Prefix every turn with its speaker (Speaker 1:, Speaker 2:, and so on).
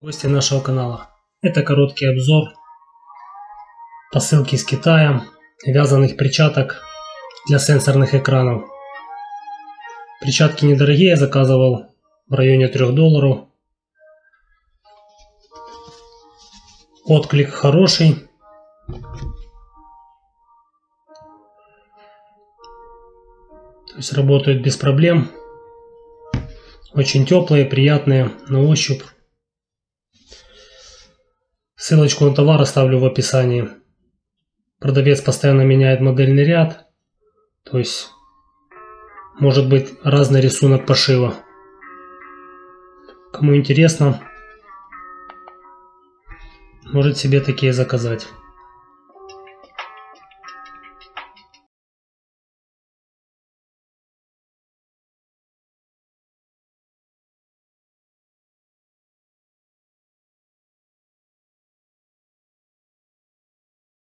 Speaker 1: гости нашего канала. Это короткий обзор посылки с Китая вязаных перчаток для сенсорных экранов. Перчатки недорогие, я заказывал в районе 3 долларов. Отклик хороший. То есть работают без проблем. Очень теплые, приятные на ощупь. Ссылочку на товар оставлю в описании. Продавец постоянно меняет модельный ряд. То есть может быть разный рисунок пошива. Кому интересно, может себе такие заказать.